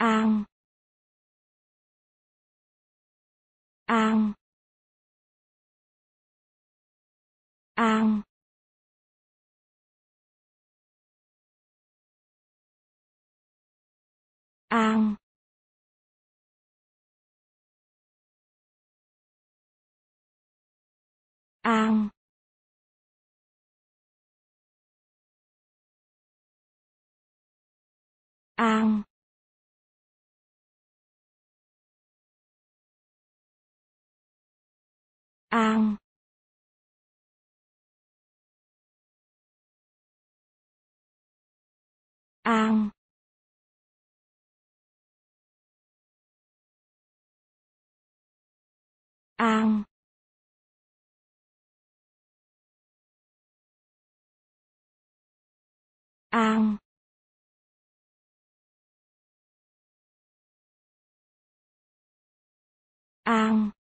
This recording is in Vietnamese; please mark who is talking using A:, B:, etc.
A: an. An. An. An. An. An. An. An. An. An. An.